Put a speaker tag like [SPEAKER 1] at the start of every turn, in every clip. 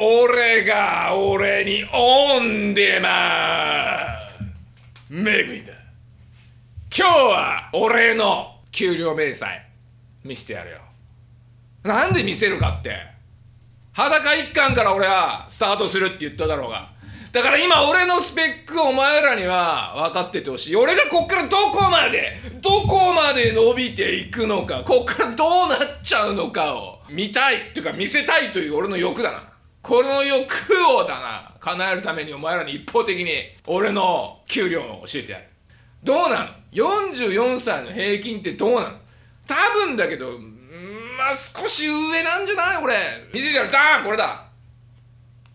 [SPEAKER 1] 俺が俺にオンデマンめぐみだ。今日は俺の給料明細見してやるよ。なんで見せるかって。裸一貫から俺はスタートするって言っただろうが。だから今俺のスペックお前らには分かっててほしい。俺がこっからどこまでどこまで伸びていくのかこっからどうなっちゃうのかを見たい。っていうか見せたいという俺の欲だな。この欲をだな叶えるためにお前らに一方的に俺の給料を教えてやる。どうなの？44歳の平均ってどうなの？多分だけどまあ少し上なんじゃない？俺見せてやるだこれだ。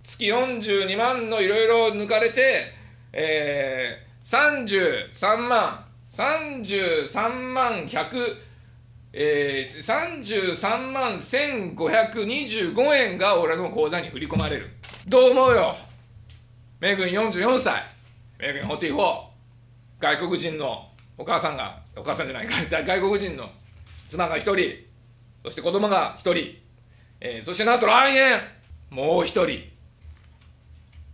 [SPEAKER 1] 月42万のいろいろ抜かれてえー、33万。33万100えー、33万1525円が俺の口座に振り込まれる。どう思うよ？めぐん44歳めぐん44外国人のお母さんがお母さんじゃないか。外国人の妻が1人。そして子供が1人、えー、そしてなんと来年もう1人。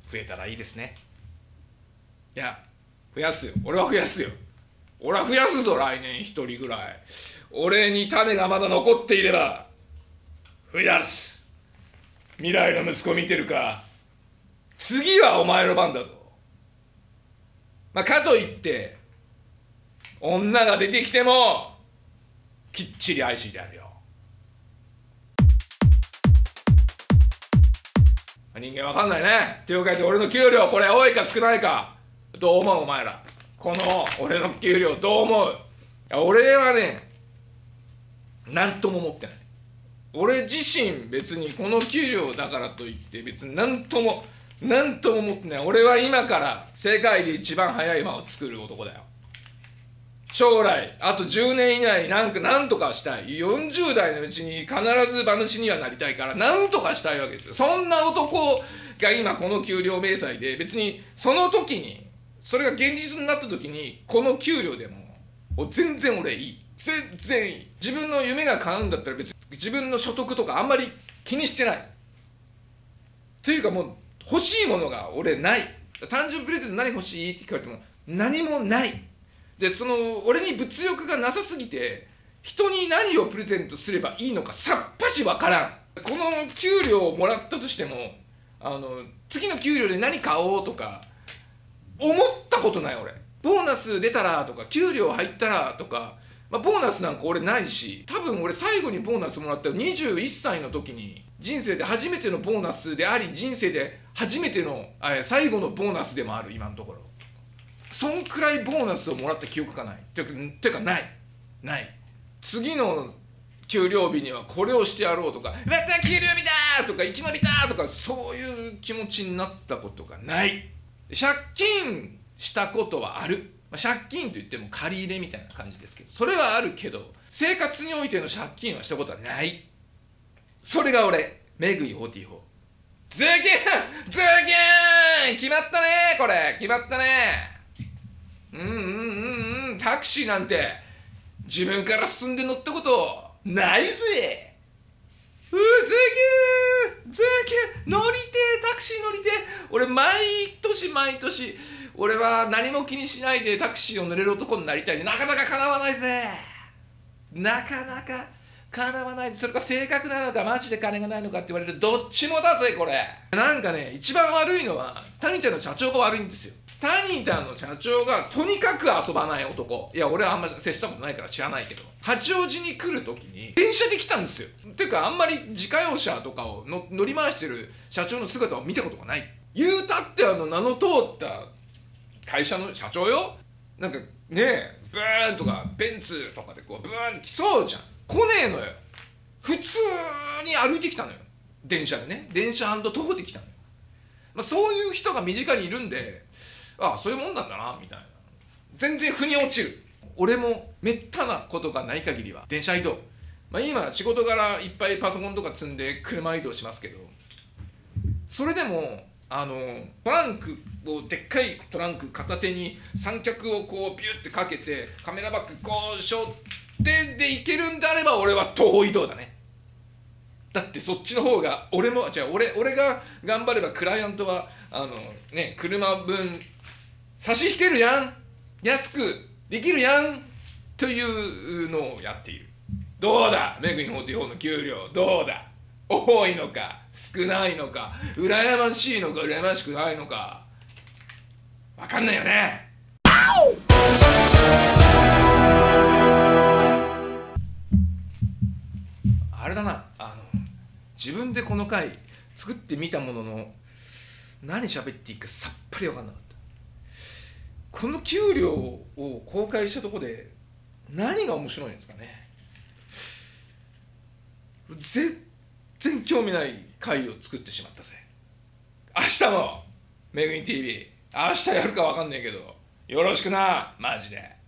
[SPEAKER 1] 増えたらいいですね。いや増やすよ。俺は増やすよ。俺は増やすぞ来年1人ぐらい。俺に種がまだ残っていれば増やす。未来の息子見てるか。次はお前の番だぞ。まあかといって女が出てきてもきっちり愛しであるよ。人間わかんないね。っていうかで俺の給料これ多いか少ないかどう思うお前ら。この俺の給料どう思う？俺はね何とも思ってない。俺自身別にこの給料だからといって別に何とも何とも思ってない。俺は今から世界で一番早い馬を作る男だよ。将来あと10年以内になんか何とかしたい。40代のうちに必ず馬主にはなりたいから何とかしたいわけですよ。そんな男が今この給料明細で別にその時にそれが現実になった時にこの給料でも全然俺いい。全然いい。自分の夢が叶うんだったら別に自分の所得とかあんまり気にしてない。というかもう欲しいものが俺ない。誕生日プレゼント何欲しいって聞かれても何もない。でその俺に物欲がなさすぎて人に何をプレゼントすればいいのかさっぱしわからん。この給料をもらったとしてもあの次の給料で何買おうとか思ったことない俺ボーナス出たらとか給料入ったらとか、まあ、ボーナスなんか俺ないし多分俺最後にボーナスもらったの21歳の時に人生で初めてのボーナスであり人生で初めての最後のボーナスでもある今のところそんくらいボーナスをもらった記憶がないていうかないない次の給料日にはこれをしてやろうとか「また給料日だ!」とか「生き延びた!」とかそういう気持ちになったことがない借金したことはある、まあ、借金といっても借り入れみたいな感じですけど。それはあるけど生活においての借金はしたことはない。それが俺メグイ44ズキンズキン決まったねこれ。決まったね。うんうんうんうん。タクシーなんて自分から進んで乗ったことないぜ。うぜぎゅーぜぎゅー乗りてタクシー乗りて俺毎年毎年俺は何も気にしないでタクシーを乗れる男になりたい。でなかなか叶わないぜ。なかなか叶わないそれか性格なのかマジで金がないのかって言われる。どっちもだぜこれ。なんかね一番悪いのはタニタの社長が悪いんですよ。タニタの社長がとにかく遊ばない男。いや俺はあんま接したことないから知らないけど。八王子に来る時に電車で来たんですよ。ていうかあんまり自家用車とかを乗り回してる社長の姿を見たことがない。言うたってあの名の通った会社の社長よ。なんかねえブーンとかベンツとかでこうブーン来そうじゃん。来ねえのよ。普通に歩いてきたのよ。電車でね。電車徒歩で来たのよ、まあ、そういう人が身近にいるんでああそういうもんなんだなみたいな。全然腑に落ちる。俺もめったなことがない限りは電車移動。まあ今仕事柄いっぱいパソコンとか積んで車移動しますけどそれでもあのトランクをでっかいトランク片手に三脚をこうビュッてかけてカメラバッグこうしょってで行けるんであれば俺は徒歩移動だね。だってそっちの方が俺もじゃ俺俺が頑張ればクライアントはあのね車分差し引けるやん。安くできるやん。というのをやっている。どうだ？メグイン44の給料どうだ？多いのか少ないのか羨ましいのか羨ましくないのか。分かんないよね。あれだなあの自分でこの回作ってみたものの何喋っていいかさっぱり分かんなかった。この給料を公開したとこで何が面白いんですかね。絶全興味ない回を作ってしまったぜ明日もめぐみ TV 明日やるか分かんねえけどよろしくなマジで。